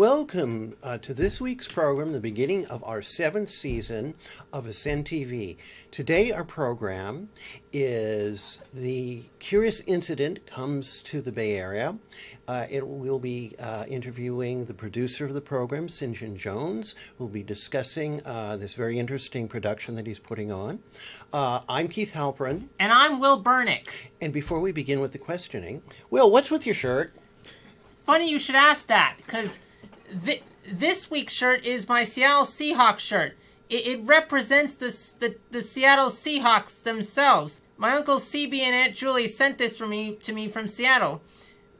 Welcome uh, to this week's program, the beginning of our seventh season of Aascend TV. Today, our program is the curious incident comes to the Bay Area. Uh, it will be uh, interviewing the producer of the program, Sinjin Jones, who will be discussing uh, this very interesting production that he's putting on. Uh, I'm Keith Halperin. And I'm Will Burnick. And before we begin with the questioning, Will, what's with your shirt? Funny you should ask that, because th- this week's shirt is my Seattle Seahawks shirt. It, it represents the, the, the Seattle Seahawks themselves. My uncle CB and Aunt Julie sent this for me to me from Seattle.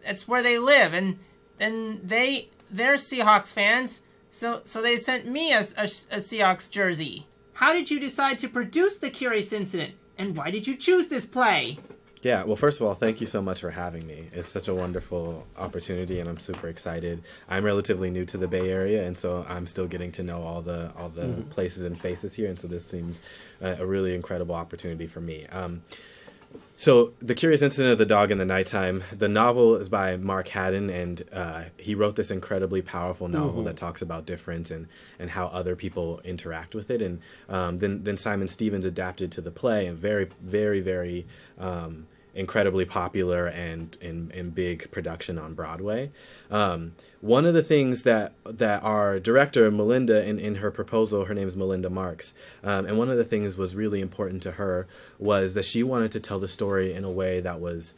That's where they live, and and they they're Seahawks fans, so so they sent me a, a, a Seahawks jersey. How did you decide to produce the Curious Incident, and why did you choose this play? Yeah, well, first of all, thank you so much for having me. It's such a wonderful opportunity, and I'm super excited. I'm relatively new to the Bay Area, and so I'm still getting to know all the all the mm-hmm. places and faces here, and so this seems a, a really incredible opportunity for me. Um, so, The Curious Incident of the Dog in the Nighttime, the novel is by Mark Haddon, and uh, he wrote this incredibly powerful novel mm-hmm. that talks about difference and, and how other people interact with it. And um, then, then Simon Stephens adapted to the play, and very, very, very um, incredibly popular and in, in big production on Broadway. Um, one of the things that that our director Melinda in, in her proposal, her name is Melinda Marks, um, and one of the things was really important to her was that she wanted to tell the story in a way that was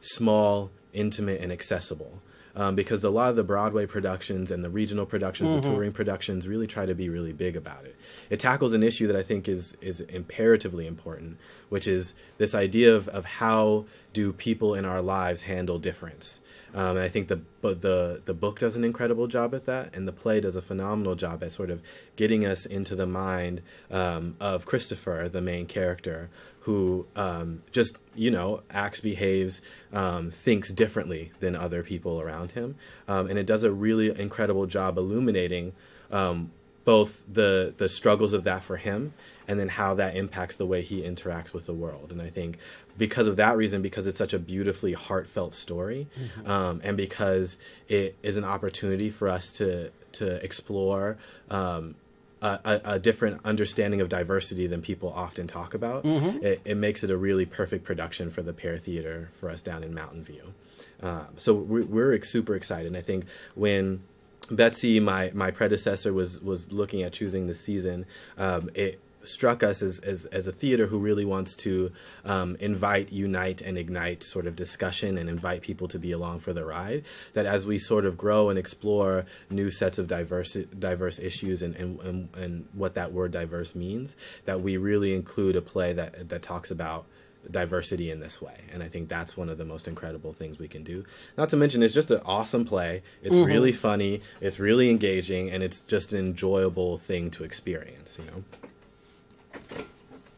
small, intimate, and accessible um, because a lot of the Broadway productions and the regional productions, mm-hmm. the touring productions, really try to be really big about it. It tackles an issue that I think is is imperatively important, which is this idea of, of how do people in our lives handle difference. Um, and I think the but the the book does an incredible job at that, and the play does a phenomenal job at sort of getting us into the mind um, of Christopher, the main character, who um, just you know acts, behaves, um, thinks differently than other people around him, um, and it does a really incredible job illuminating um, both the the struggles of that for him and then how that impacts the way he interacts with the world and i think because of that reason because it's such a beautifully heartfelt story mm-hmm. um, and because it is an opportunity for us to to explore um, a, a, different understanding of diversity than people often talk about. Mm-hmm. It, it, makes it a really perfect production for the Pear Theater for us down in Mountain View. Um, so we're, we're super excited. And I think when Betsy, my my predecessor, was was looking at choosing the season. Um, it struck us as, as, as a theater who really wants to um, invite, unite, and ignite sort of discussion and invite people to be along for the ride. That as we sort of grow and explore new sets of diverse diverse issues and, and, and, and what that word diverse means, that we really include a play that that talks about diversity in this way. And I think that's one of the most incredible things we can do. Not to mention, it's just an awesome play. It's mm-hmm. really funny. It's really engaging, and it's just an enjoyable thing to experience. You know.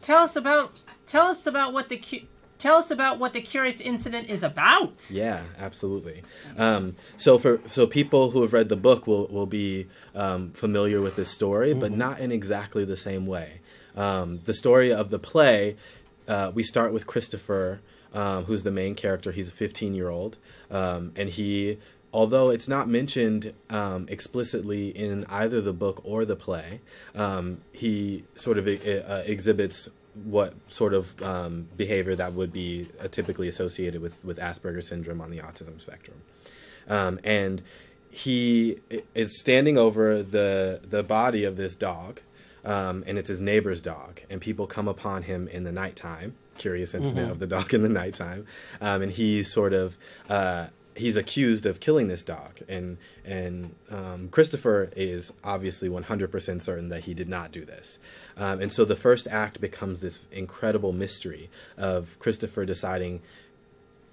Tell us about tell us about what the tell us about what the curious incident is about. Yeah, absolutely. Um, so for so people who have read the book will will be um, familiar with this story, mm-hmm. but not in exactly the same way. Um, the story of the play uh, we start with Christopher, um, who's the main character. He's a 15 year old, um, and he, although it's not mentioned um, explicitly in either the book or the play, um, he sort of uh, exhibits what sort of um, behavior that would be uh, typically associated with with Asperger's syndrome on the autism spectrum, um, and he is standing over the the body of this dog um, and it's his neighbor's dog. And people come upon him in the nighttime. Curious incident mm-hmm. of the dog in the nighttime, um, and he's sort of uh, he's accused of killing this dog, and and um, Christopher is obviously 100% certain that he did not do this, um, and so the first act becomes this incredible mystery of Christopher deciding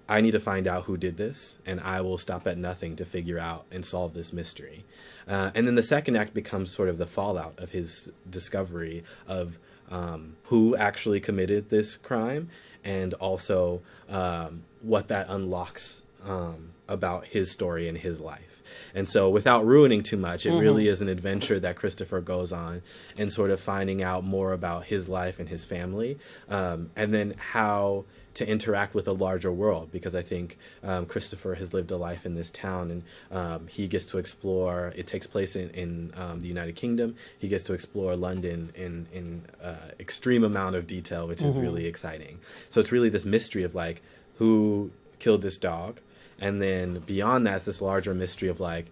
I need to find out who did this, and I will stop at nothing to figure out and solve this mystery. Uh, and then the second act becomes sort of the fallout of his discovery of um, who actually committed this crime and also um, what that unlocks um, about his story and his life. And so, without ruining too much, it mm-hmm. really is an adventure that Christopher goes on and sort of finding out more about his life and his family, um, and then how to interact with a larger world. Because I think um, Christopher has lived a life in this town, and um, he gets to explore. It takes place in, in um, the United Kingdom. He gets to explore London in in uh, extreme amount of detail, which mm-hmm. is really exciting. So it's really this mystery of like who killed this dog and then beyond that, this larger mystery of like,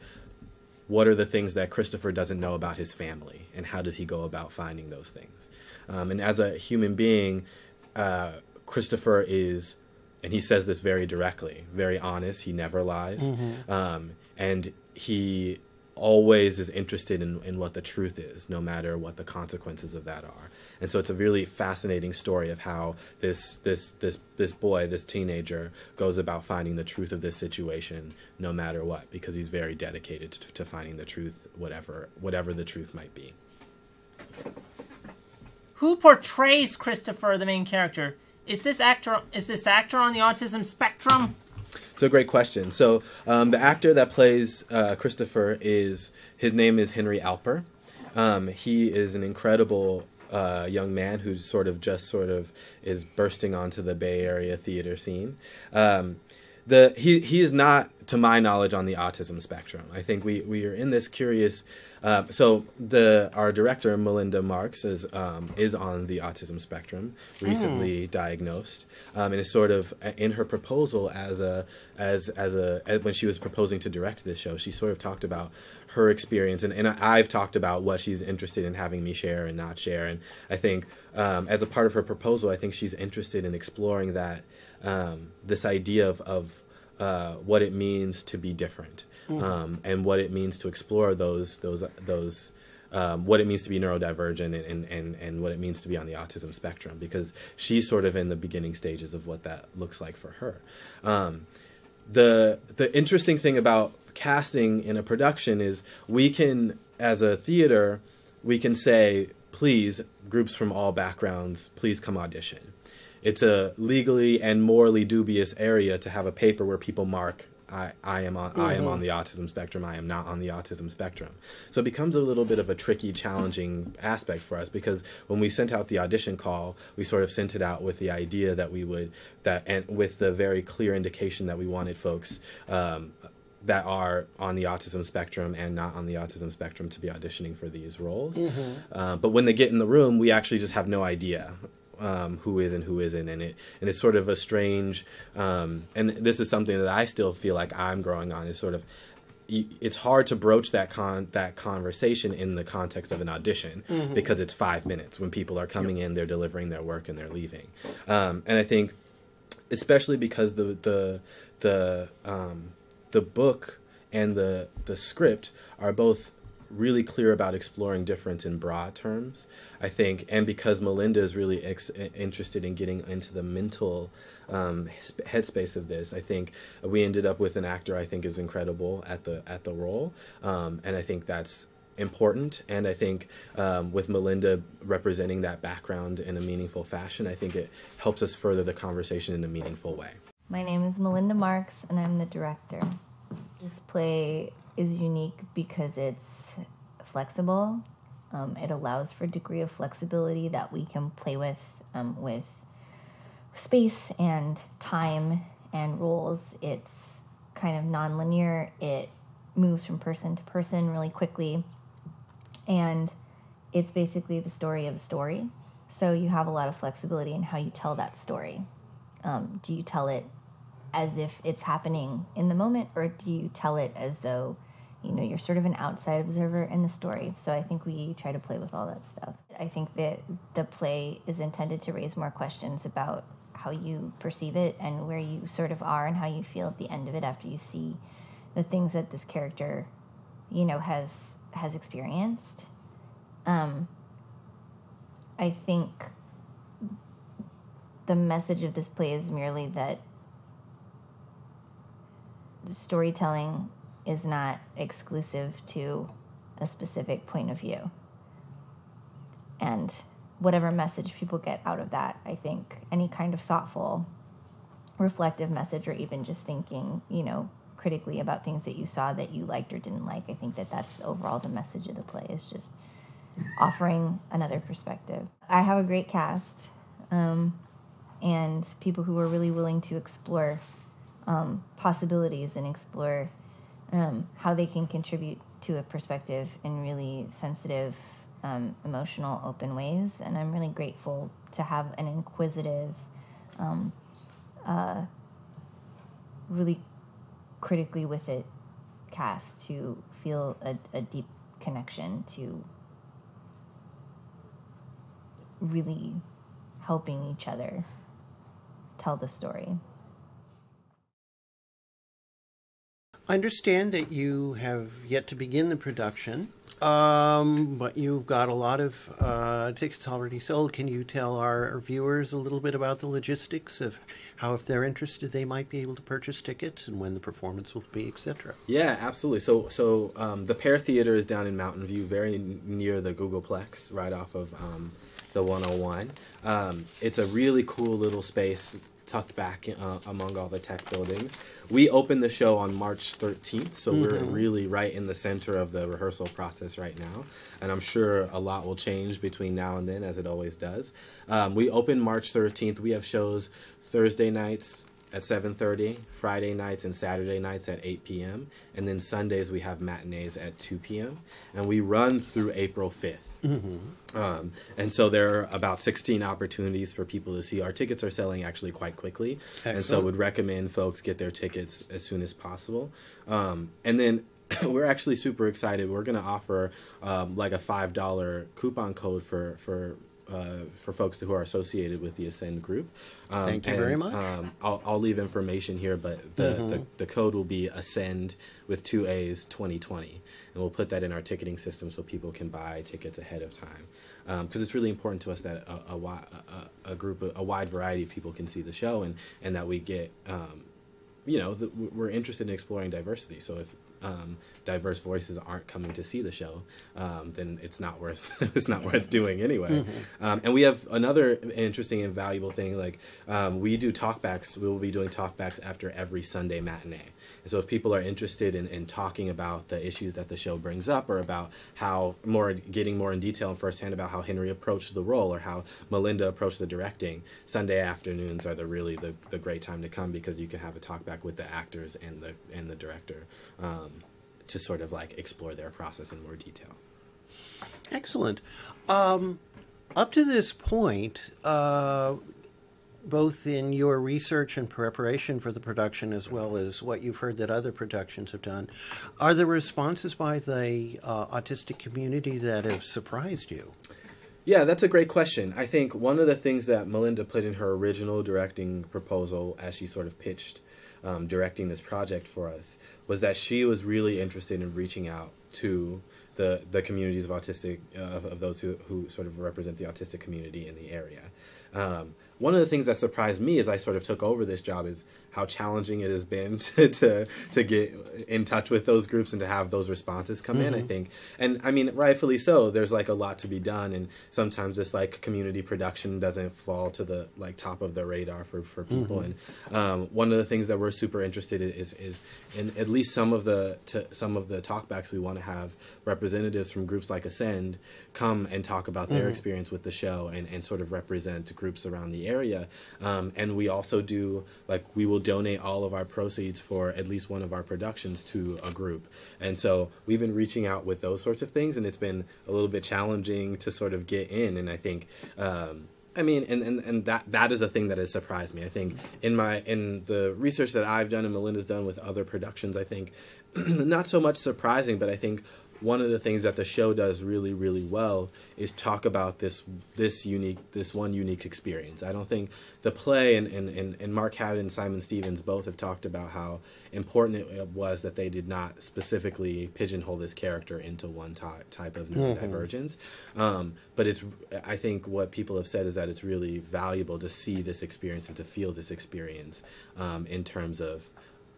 what are the things that Christopher doesn't know about his family, and how does he go about finding those things? Um, and as a human being, uh, Christopher is, and he says this very directly, very honest. He never lies, mm-hmm. um, and he always is interested in, in what the truth is, no matter what the consequences of that are. And so it's a really fascinating story of how this this this this boy, this teenager, goes about finding the truth of this situation, no matter what, because he's very dedicated to, to finding the truth, whatever whatever the truth might be. Who portrays Christopher, the main character? Is this actor is this actor on the autism spectrum? It's a great question. So um, the actor that plays uh, Christopher is his name is Henry Alper. Um, he is an incredible uh, young man who sort of just sort of is bursting onto the Bay Area theater scene. Um, the he he is not, to my knowledge, on the autism spectrum. I think we we are in this curious uh, so the our director Melinda Marks is um, is on the autism spectrum, recently mm. diagnosed, um, and is sort of uh, in her proposal as a as as a as when she was proposing to direct this show, she sort of talked about her experience, and, and I've talked about what she's interested in having me share and not share, and I think um, as a part of her proposal, I think she's interested in exploring that um, this idea of of uh, what it means to be different um, and what it means to explore those those those um, what it means to be neurodivergent and, and, and what it means to be on the autism spectrum because she's sort of in the beginning stages of what that looks like for her. Um, the the interesting thing about casting in a production is we can as a theater we can say please groups from all backgrounds please come audition it's a legally and morally dubious area to have a paper where people mark I, I am on mm-hmm. I am on mm-hmm. the autism spectrum. I am not on the autism spectrum. So it becomes a little bit of a tricky, challenging aspect for us because when we sent out the audition call, we sort of sent it out with the idea that we would that and with the very clear indication that we wanted folks um, that are on the autism spectrum and not on the autism spectrum to be auditioning for these roles. Mm-hmm. Uh, but when they get in the room, we actually just have no idea um, who is and who isn't, and it and it's sort of a strange. Um, and this is something that I still feel like I'm growing on. Is sort of it's hard to broach that con that conversation in the context of an audition mm-hmm. because it's five minutes when people are coming yep. in, they're delivering their work and they're leaving. Um, and I think, especially because the the the um, the book and the the script are both really clear about exploring difference in broad terms. I think, and because Melinda is really ex- interested in getting into the mental um, headspace of this, I think we ended up with an actor I think is incredible at the at the role, um, and I think that's important and i think um, with melinda representing that background in a meaningful fashion i think it helps us further the conversation in a meaningful way my name is melinda marks and i'm the director this play is unique because it's flexible. Um, it allows for a degree of flexibility that we can play with um, with space and time and rules. It's kind of nonlinear. It moves from person to person really quickly, and it's basically the story of a story. So you have a lot of flexibility in how you tell that story. Um, do you tell it as if it's happening in the moment, or do you tell it as though you know you're sort of an outside observer in the story? So I think we try to play with all that stuff. I think that the play is intended to raise more questions about how you perceive it and where you sort of are and how you feel at the end of it after you see the things that this character you know has has experienced um, i think the message of this play is merely that storytelling is not exclusive to a specific point of view. And whatever message people get out of that, I think any kind of thoughtful reflective message or even just thinking, you know, critically about things that you saw that you liked or didn't like. I think that that's overall the message of the play is just offering another perspective. I have a great cast um, and people who are really willing to explore um, possibilities and explore um, how they can contribute to a perspective in really sensitive, um, emotional, open ways. And I'm really grateful to have an inquisitive, um, uh, really critically with it cast to feel a, a deep connection to really helping each other tell the story. I understand that you have yet to begin the production, um, but you've got a lot of uh, tickets already sold. Can you tell our, viewers a little bit about the logistics of how, if they're interested, they might be able to purchase tickets and when the performance will be, etc.? Yeah, absolutely. So, so um, the Pear Theater is down in Mountain View, very near the Googleplex, right off of um, the 101. Um, it's a really cool little space tucked back uh, among all the tech buildings. We opened the show on March 13th, so mm-hmm. we're really right in the center of the rehearsal process right now. And I'm sure a lot will change between now and then, as it always does. Um, we open March 13th. We have shows Thursday nights, at 7.30 friday nights and saturday nights at 8 p.m and then sundays we have matinees at 2 p.m and we run through april 5th mm-hmm. um, and so there are about 16 opportunities for people to see our tickets are selling actually quite quickly Excellent. and so would recommend folks get their tickets as soon as possible um, and then we're actually super excited we're going to offer um, like a $5 coupon code for for uh, for folks who are associated with the Aascend group. Um, Thank you and, very much. Um, I'll, I'll, leave information here, but the, mm-hmm. the, the, code will be Ascend with two A's 2020. And we'll put that in our ticketing system so people can buy tickets ahead of time. Because um, it's really important to us that a, a, a, group, a wide variety of people can see the show and, and that we get, um, you know, the, we're interested in exploring diversity. So if um, diverse voices aren't coming to see the show, um, then it's not worth it's not worth doing anyway. Mm-hmm. Um, and we have another interesting and valuable thing. Like um, we do talkbacks. We will be doing talkbacks after every Sunday matinee. And so if people are interested in, in talking about the issues that the show brings up, or about how more getting more in detail and firsthand about how Henry approached the role, or how Melinda approached the directing, Sunday afternoons are the really the, the great time to come because you can have a talkback with the actors and the and the director. Um, to sort of like explore their process in more detail. Excellent. Um, up to this point, uh, both in your research and preparation for the production, as well as what you've heard that other productions have done, are there responses by the uh, autistic community that have surprised you? Yeah, that's a great question. I think one of the things that Melinda put in her original directing proposal as she sort of pitched um, directing this project for us was that she was really interested in reaching out to the the communities of autistic uh, of, those who, who sort of represent the autistic community in the area. Um, one of the things that surprised me as I sort of took over this job is how challenging it has been to, to, to get in touch with those groups and to have those responses come mm-hmm. in, I mm-hmm. think. And I mean, rightfully so, there's like a lot to be done. And sometimes this like community production doesn't fall to the like top of the radar for, for people. Mm-hmm. And um, one of the things that we're super interested in is, is in at least some of the, to, some of the talkbacks we want to have representatives from groups like Aascend come and talk about their mm-hmm. experience with the show and, and sort of represent groups around the area. Um, and we also do like, we will donate all of our proceeds for at least one of our productions to a group. And so we've been reaching out with those sorts of things, and it's been a little bit challenging to sort of get in. And I think, um, I mean, and, and, and that that is a thing that has surprised me. I think in my in the research that I've done and Melinda's done with other productions, I think not so much surprising, but I think one of the things that the show does really really well is talk about this this unique this one unique experience i don't think the play and and, and, and mark haddon and simon stephens both have talked about how important it was that they did not specifically pigeonhole this character into one ty- type of neurodivergence mm-hmm. um, but it's i think what people have said is that it's really valuable to see this experience and to feel this experience um, in terms of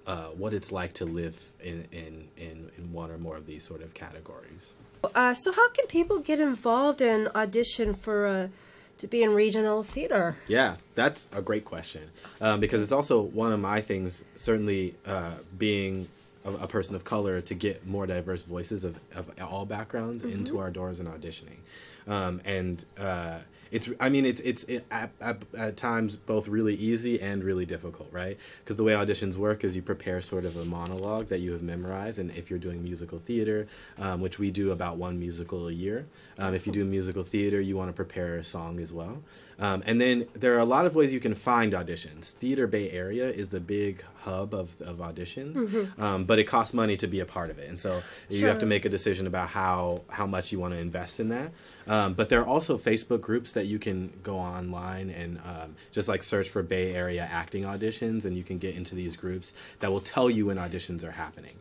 uh, what it's like to live in, in, in, in one or more of these sort of categories. Uh, so how can people get involved in audition for a to be in regional theater? Yeah, that's a great question um, because it's also one of my things. Certainly, uh, being a, a person of color, to get more diverse voices of, of all backgrounds into our doors and auditioning, um, and uh, it's. I mean, it's it's it, at, at, at times both really easy and really difficult, right? Because the way auditions work is you prepare sort of a monologue that you have memorized, and if you're doing musical theater, um, which we do about one musical a year, um, if you do musical theater, you want to prepare a song as well. Um, and then there are a lot of ways you can find auditions. Theater Bay Area is the big hub of, of auditions, um, but it costs money to be a part of it, and so you have to make a decision about how how much you want to invest in that. Um, but there are also Facebook groups that you can go online and um, just like search for Bay Area acting auditions, and you can get into these groups that will tell you when auditions are happening.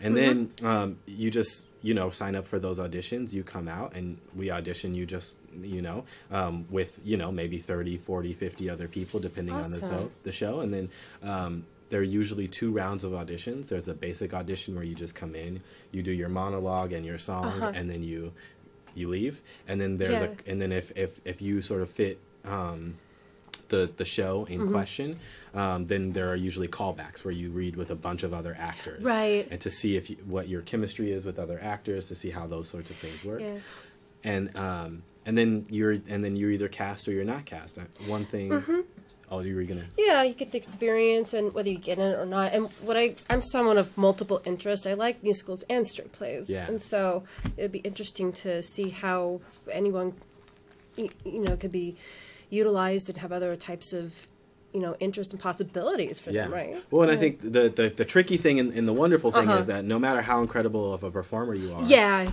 And then um, you just you know sign up for those auditions. You come out and we audition you just you know um, with you know maybe 30, 40, 50 other people depending on the Awesome. the show and then um, there are usually two rounds of auditions there's a basic audition where you just come in you do your monologue and your song Uh-huh. and then you you leave and then there's Yeah. a and then if if if you sort of fit um, the the show Mm-hmm. in question um, then there are usually callbacks where you read with a bunch of other actors Right. and to see if you, what your chemistry is with other actors to see how those sorts of things work Yeah. and um and then you're and then you're either cast or you're not cast. One thing. Mm-hmm. Oh, you were gonna. Yeah, you get the experience and whether you get in it or not. And what I I'm someone of multiple interests. I like musicals and straight plays. Yeah. And so it'd be interesting to see how anyone you know could be utilized and have other types of you know interests and possibilities for Yeah. them, right? Well, and I think the, the the tricky thing and, and the wonderful thing Uh-huh. is that no matter how incredible of a performer you are, Yeah, yeah.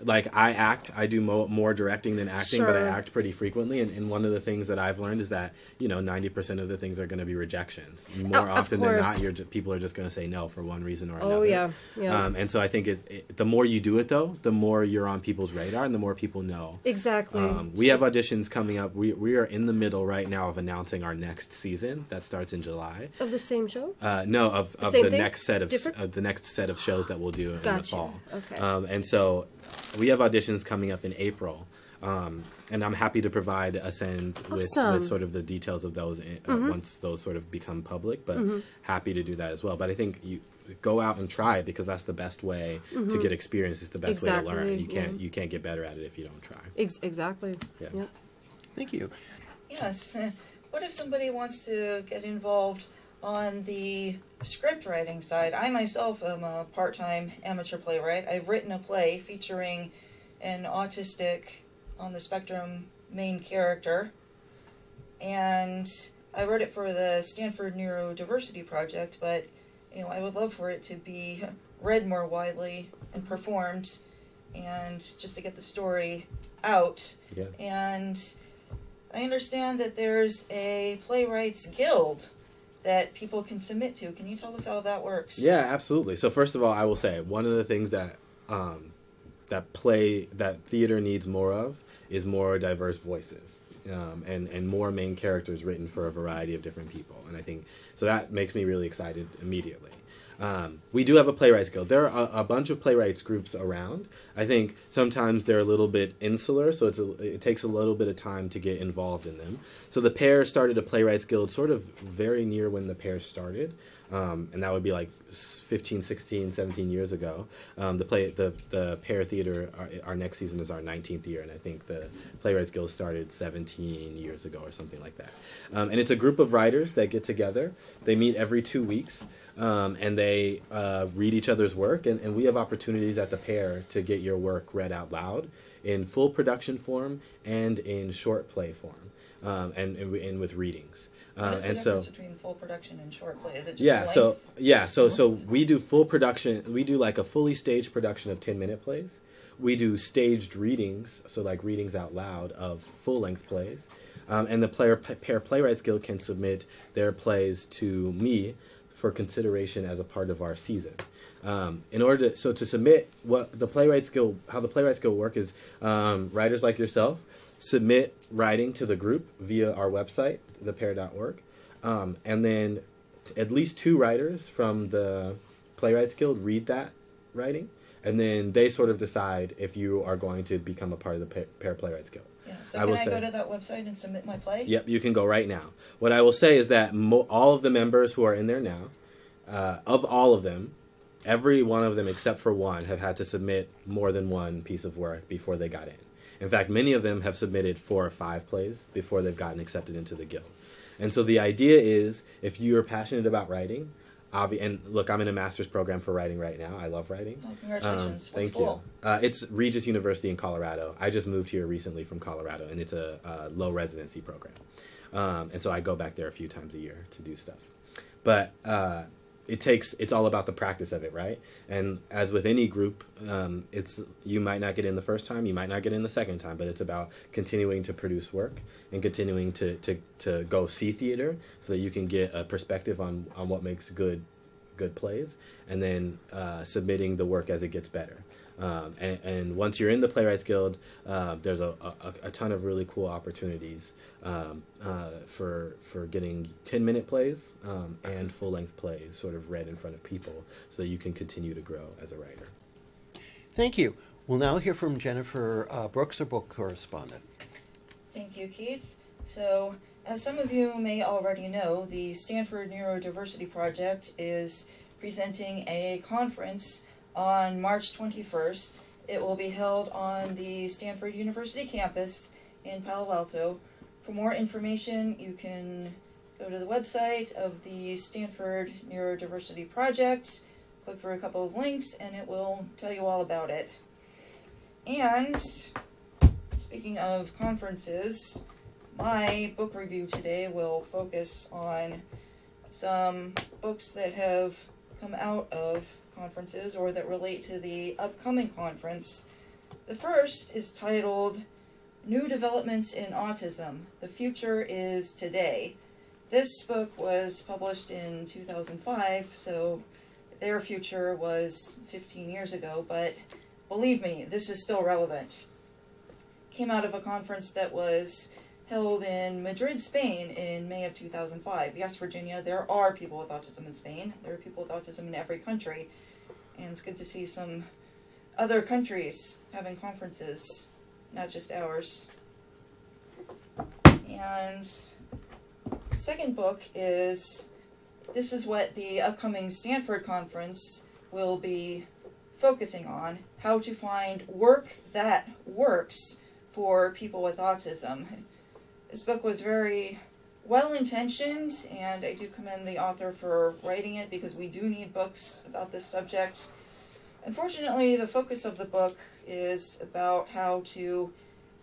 Like I act, I do mo- more directing than acting, but I act pretty frequently. And, and one of the things that I've learned is that you know ninety percent of the things are going to be rejections. More Oh, often than not, you're ju- people are just going to say no for one reason or another. Oh, another. yeah, yeah. Um, and so I think it, it, the more you do it though, the more you're on people's radar, and the more people know. Exactly. Um, we have auditions coming up. We we are in the middle right now of announcing our next season that starts in July. of the same show. Uh, no, of, of Same the thing? next set of, s- Different? of the next set of shows that we'll do in the fall. Okay. Um, and so we have auditions coming up in April. Um, and I'm happy to provide Aascend with, with sort of the details of those in, uh, once those sort of become public. But happy to do that as well. But I think you go out and try because that's the best way to get experience. It's the best way to learn. You can't yeah. you can't get better at it if you don't try. Ex- exactly. Yeah. Yep. Thank you. Yes. uh, What if somebody wants to get involved on the script writing side? I myself am a part time amateur playwright. I've written a play featuring an autistic on the spectrum main character. And I wrote it for the Stanford Neurodiversity Project, but you know, I would love for it to be read more widely and performed and just to get the story out. Yeah. And I understand that there's a playwrights guild that people can submit to. Can you tell us how that works? Yeah, absolutely. So first of all, I will say one of the things that um, that play that theater needs more of is more diverse voices um, and and more main characters written for a variety of different people. And I think so that makes me really excited immediately. Um, we do have a playwrights guild. There are a, a bunch of playwrights groups around. I think sometimes they're a little bit insular, so it's a, it takes a little bit of time to get involved in them. So the Pear started a playwrights guild sort of very near when the Pear started, um, and that would be like s- 15, 16, 17 years ago. Um, the play the the Pear theater our, our next season is our 19th year, and I think the playwrights guild started 17 years ago or something like that. Um, and it's a group of writers that get together. They meet every two weeks um, and they uh, read each other's work. And, and we have opportunities at the Pear to get your work read out loud in full production form and in short play form, um, and, and, and with readings. What Uh, is the and so, between full production and short play? Is it just yeah, length? so yeah, so so we do full production. We do like a fully staged production of ten minute plays. We do staged readings, so like readings out loud of full length plays. Um, and the player Pear playwrights guild can submit their plays to me for consideration as a part of our season. Um, in order to so to submit what the playwrights guild how the playwrights guild work is um, writers like yourself submit writing to the group via our website thepear.org um, and then at least two writers from the playwrights guild read that writing and then they sort of decide if you are going to become a part of the Pear playwrights guild Yeah. So I can I say- go to that website and submit my play? Yep, you can go right now. What I will say is that mo- all of the members who are in there now, uh, of all of them, every one of them except for one have had to submit more than one piece of work before they got in. In fact, many of them have submitted four or five plays before they've gotten accepted into the guild. And so the idea is if you are passionate about writing, obvi- and look, I'm in a master's program for writing right now. I love writing. Oh, congratulations. Um, thank school? you. Uh, it's Regis University in Colorado. I just moved here recently from Colorado, and it's a, uh low residency program. Um, and so I go back there a few times a year to do stuff. But uh, it takes it's all about the practice of it, right? And as with any group, um, it's you might not get in the first time, you might not get in the second time, but it's about continuing to produce work and continuing to to, to go see theater so that you can get a perspective on on what makes good good plays, and then uh, submitting the work as it gets better. Um, and, and once you're in the Playwrights Guild, uh, there's a, a, a ton of really cool opportunities um, uh, for for getting 10 minute plays um, and full length plays sort of read in front of people so that you can continue to grow as a writer. Thank you. We'll now hear from Jennifer uh, Brooks, our book correspondent. Thank you, Keith. So, as some of you may already know, the Stanford Neurodiversity Project is presenting a conference on March 21st. It will be held on the Stanford University campus in Palo Alto. For more information, you can go to the website of the Stanford Neurodiversity Project, click through a couple of links, and it will tell you all about it. And Speaking of conferences, my book review today will focus on some books that have come out of conferences or that relate to the upcoming conference. The first is titled New Developments in Autism The Future is Today. This book was published in 2005, so their future was 15 years ago, but believe me, this is still relevant came out of a conference that was held in Madrid, Spain in May of 2005. Yes, Virginia, there are people with autism in Spain. There are people with autism in every country. And it's good to see some other countries having conferences, not just ours. And second book is this is what the upcoming Stanford conference will be focusing on how to find work that works for people with autism. This book was very well intentioned, and I do commend the author for writing it because we do need books about this subject. Unfortunately, the focus of the book is about how to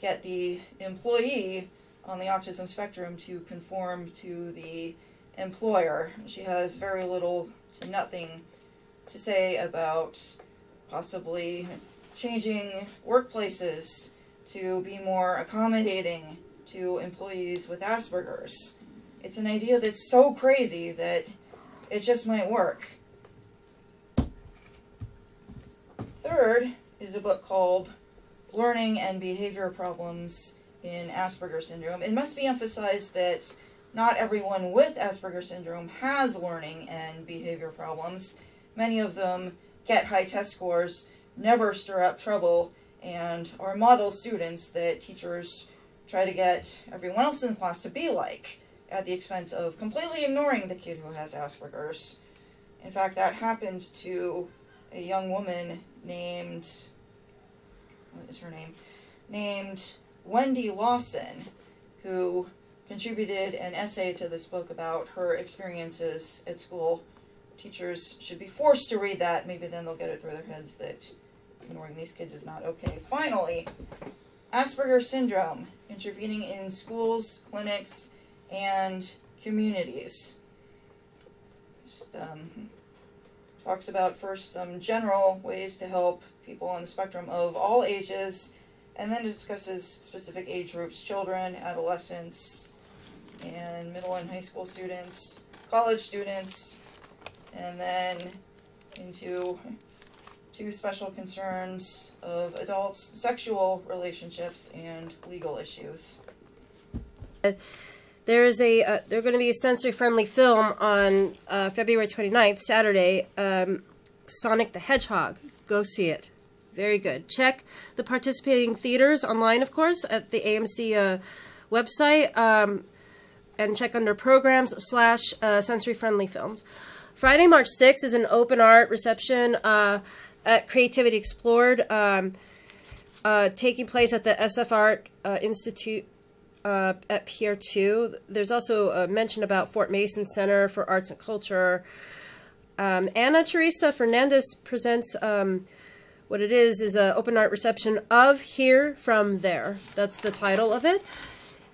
get the employee on the autism spectrum to conform to the employer. She has very little to nothing to say about possibly changing workplaces to be more accommodating to employees with Asperger's. It's an idea that's so crazy that it just might work. Third is a book called Learning and Behavior Problems in Asperger Syndrome. It must be emphasized that not everyone with Asperger Syndrome has learning and behavior problems. Many of them get high test scores, never stir up trouble, and are model students that teachers try to get everyone else in the class to be like at the expense of completely ignoring the kid who has Asperger's. In fact, that happened to a young woman named what is her name? Named Wendy Lawson, who contributed an essay to this book about her experiences at school. Teachers should be forced to read that. Maybe then they'll get it through their heads that ignoring these kids is not okay. Finally, Asperger's syndrome, intervening in schools, clinics, and communities. Just, um, talks about first some general ways to help people on the spectrum of all ages, and then discusses specific age groups children, adolescents, and middle and high school students, college students, and then into two special concerns of adults' sexual relationships and legal issues. There is a uh, going to be a sensory friendly film on uh, February 29th, Saturday. Um, Sonic the Hedgehog. Go see it. Very good. Check the participating theaters online, of course, at the AMC uh, website, um, and check under programs slash uh, sensory friendly films. Friday, March 6th is an open art reception uh, at Creativity Explored, um, uh, taking place at the SF Art uh, Institute uh, at Pier 2. There's also a mention about Fort Mason Center for Arts and Culture. Um, Anna Teresa Fernandez presents um, what it is is an open art reception of Here from There. That's the title of it.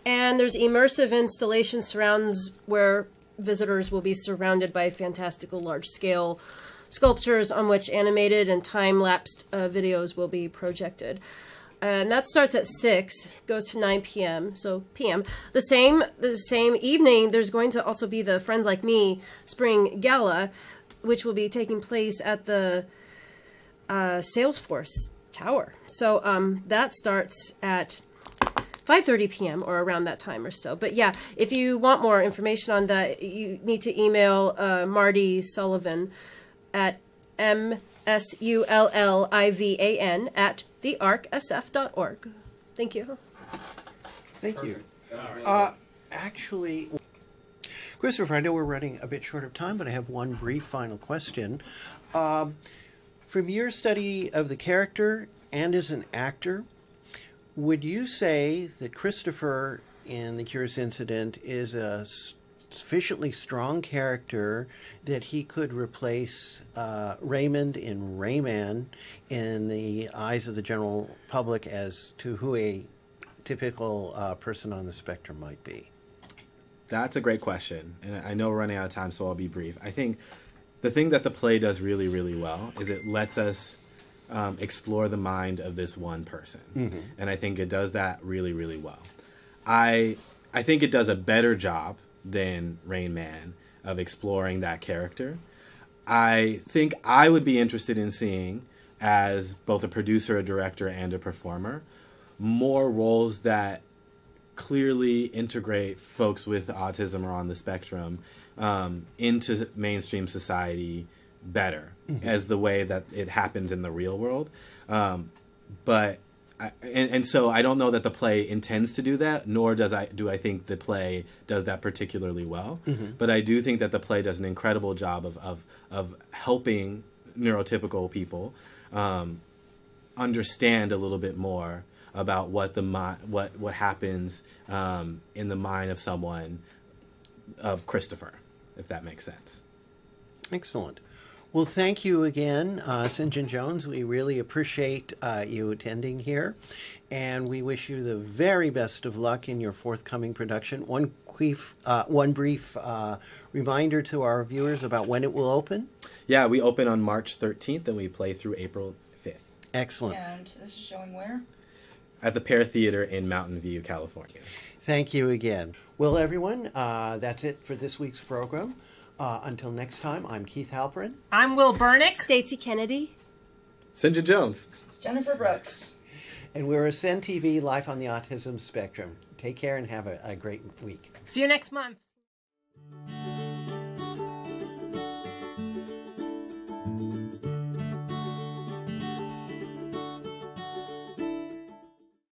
And there's immersive installation surrounds where visitors will be surrounded by fantastical large scale sculptures on which animated and time lapsed uh, videos will be projected. And that starts at six, goes to nine p.m. So p.m. The same the same evening. There's going to also be the Friends Like Me Spring Gala, which will be taking place at the uh, Salesforce Tower. So um, that starts at 5:30 p.m. or around that time or so. But yeah, if you want more information on that, you need to email uh, Marty Sullivan at m s u l l i v a n at thearcsf.org. Thank you. Thank you. Uh, actually, Christopher, I know we're running a bit short of time, but I have one brief final question. Um, from your study of the character and as an actor, would you say that Christopher in The Curious Incident is a s- sufficiently strong character that he could replace uh, Raymond in Rain Man in the eyes of the general public as to who a typical uh, person on the spectrum might be? That's a great question, and I know we're running out of time, so I'll be brief. I think the thing that the play does really, really well is it lets us um, explore the mind of this one person, and I think it does that really, really well. I I think it does a better job than Rain Man of exploring that character. I think I would be interested in seeing, as both a producer, a director, and a performer, more roles that clearly integrate folks with autism or on the spectrum um, into mainstream society better as the way that it happens in the real world. Um, but I, and, and so I don't know that the play intends to do that, nor does I do I think the play does that particularly well. But I do think that the play does an incredible job of of, of helping neurotypical people um, understand a little bit more about what the mi- what what happens um, in the mind of someone of Christopher, if that makes sense. Excellent. Well, thank you again, uh, Sinjin Jones. We really appreciate uh, you attending here, and we wish you the very best of luck in your forthcoming production. One brief, uh, one brief uh, reminder to our viewers about when it will open. Yeah, we open on March 13th and we play through April 5th Excellent. And this is showing where? at the Pear Theater in Mountain View, California. Thank you again. Well, everyone, uh, that's it for this week's program. Uh, until next time, I'm Keith Halperin. I'm Will Burnick. Stacey Kennedy. Sinjin Jones. Jennifer Brooks. And we're Aascend TV, Life on the Autism Spectrum. Take care and have a, a great week. See you next month.